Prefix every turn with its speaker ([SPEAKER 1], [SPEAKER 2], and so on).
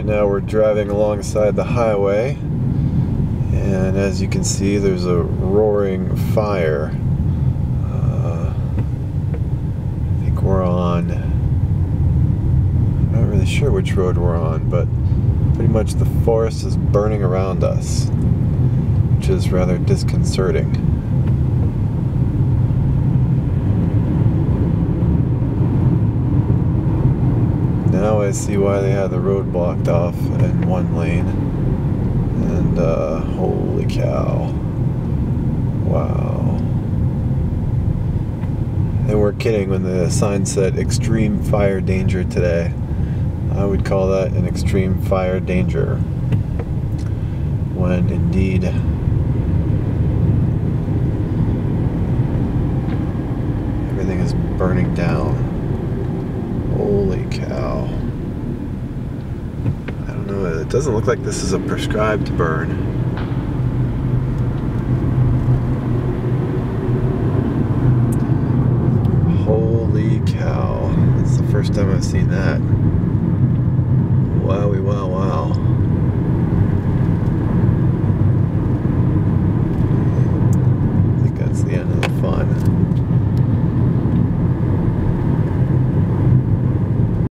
[SPEAKER 1] right now we're driving alongside the highway, and as you can see, there's a roaring fire. Uh, I think we're on. I'm not really sure which road we're on, but pretty much the forest is burning around us, which is rather disconcerting. Now I see why they had the road blocked off in one lane. And uh, holy cow. Wow. They weren't kidding when the sign said extreme fire danger today. I would call that an extreme fire danger. When indeed everything is burning down. Cow. I don't know, it doesn't look like this is a prescribed burn. Holy cow. it's the first time I've seen that.